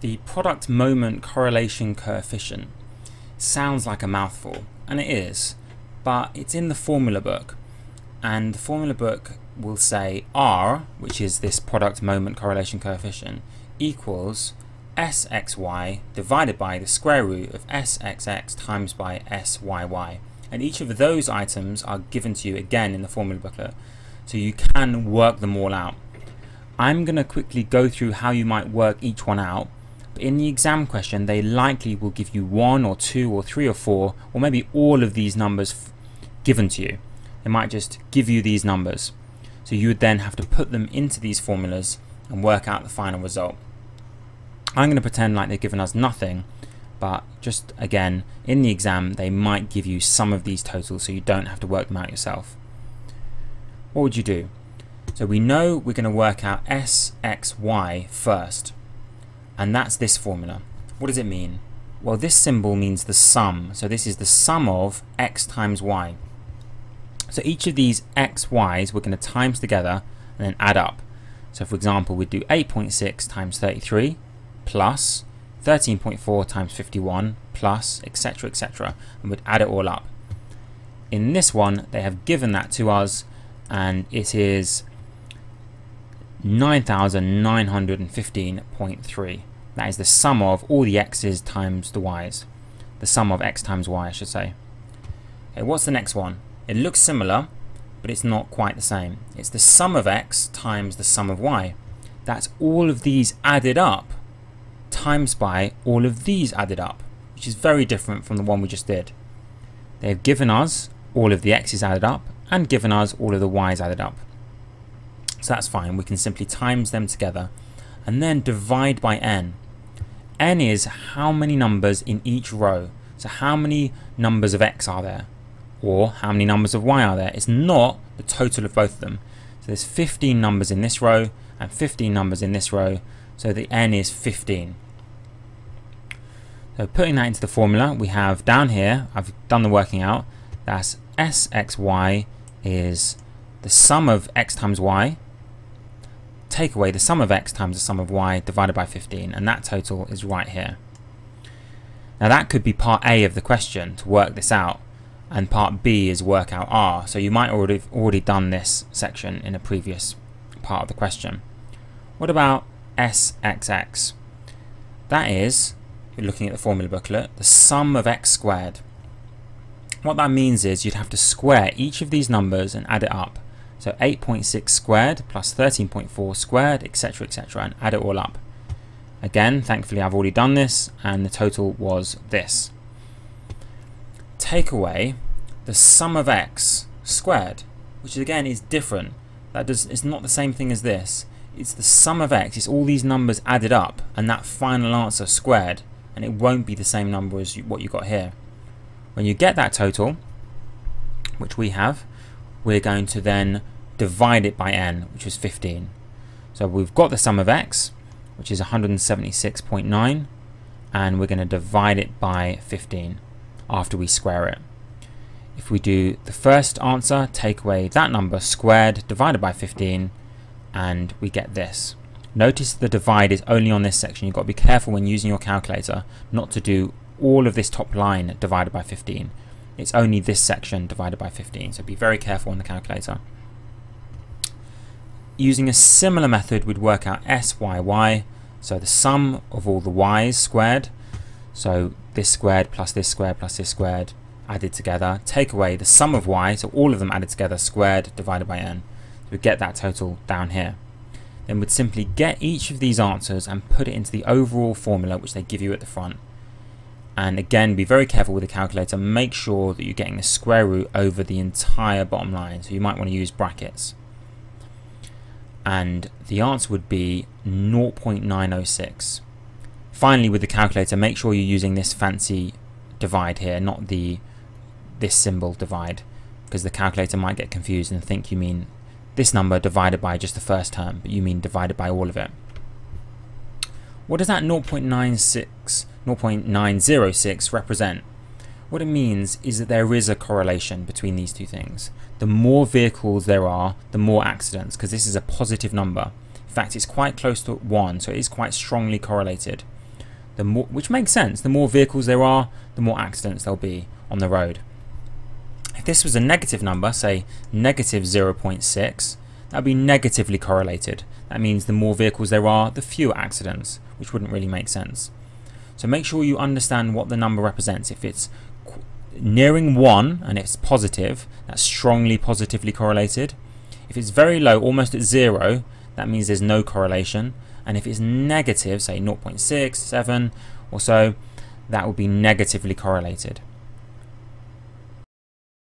The product moment correlation coefficient sounds like a mouthful, and it is, but it's in the formula book. And the formula book will say R, which is this product moment correlation coefficient, equals SXY divided by the square root of SXX times by SYY. And each of those items are given to you again in the formula booklet, so you can work them all out. I'm going to quickly go through how you might work each one out in the exam question, they likely will give you one or two or three or four, or maybe all of these numbers given to you. They might just give you these numbers. So you would then have to put them into these formulas and work out the final result. I'm going to pretend like they've given us nothing, but just again, in the exam, they might give you some of these totals so you don't have to work them out yourself. What would you do? So we know we're going to work out S, X, Y first and that's this formula. What does it mean? Well, this symbol means the sum. So this is the sum of x times y. So each of these x, y's we're going to times together and then add up. So for example, we'd do 8.6 times 33 plus 13.4 times 51 plus etc etc and we'd add it all up. In this one, they have given that to us and it is 9915.3. That is the sum of all the x's times the y's. The sum of x times y, I should say. Okay, what's the next one? It looks similar, but it's not quite the same. It's the sum of x times the sum of y. That's all of these added up times by all of these added up, which is very different from the one we just did. They've given us all of the x's added up and given us all of the y's added up. So that's fine. We can simply times them together and then divide by n. n is how many numbers in each row. So how many numbers of x are there? Or how many numbers of y are there? It's not the total of both of them. So there's 15 numbers in this row and 15 numbers in this row. So the n is 15. So putting that into the formula, we have down here, I've done the working out, that's sxy is the sum of x times y take away the sum of x times the sum of y divided by 15 and that total is right here. Now that could be part A of the question to work this out and part B is work out R so you might already have already done this section in a previous part of the question. What about SXX? That is, you're looking at the formula booklet, the sum of x squared. What that means is you'd have to square each of these numbers and add it up. So 8.6 squared plus 13.4 squared, etc, etc, and add it all up. Again, thankfully I've already done this, and the total was this. Take away the sum of x squared, which again is different. That does it's not the same thing as this. It's the sum of x, it's all these numbers added up, and that final answer squared, and it won't be the same number as you, what you got here. When you get that total, which we have, we're going to then divide it by n, which is 15. So we've got the sum of x, which is 176.9, and we're going to divide it by 15 after we square it. If we do the first answer, take away that number squared divided by 15, and we get this. Notice the divide is only on this section. You've got to be careful when using your calculator not to do all of this top line divided by 15 it's only this section divided by 15, so be very careful on the calculator. Using a similar method, we'd work out SYY, so the sum of all the y's squared, so this squared plus this squared plus this squared added together, take away the sum of y, so all of them added together, squared divided by n. So we get that total down here. Then we'd simply get each of these answers and put it into the overall formula which they give you at the front. And again, be very careful with the calculator. Make sure that you're getting the square root over the entire bottom line. So you might want to use brackets. And the answer would be 0.906. Finally, with the calculator, make sure you're using this fancy divide here, not the this symbol divide, because the calculator might get confused and think you mean this number divided by just the first term, but you mean divided by all of it. What does that 0.96 0.906 represent? What it means is that there is a correlation between these two things. The more vehicles there are, the more accidents, because this is a positive number. In fact, it's quite close to 1, so it is quite strongly correlated. the more, which makes sense. The more vehicles there are, the more accidents there'll be on the road. If this was a negative number, say negative 0.6, that would be negatively correlated. That means the more vehicles there are, the fewer accidents, which wouldn't really make sense. So make sure you understand what the number represents. If it's nearing 1 and it's positive, that's strongly positively correlated. If it's very low, almost at 0, that means there's no correlation. And if it's negative, say 0.6, 7 or so, that would be negatively correlated.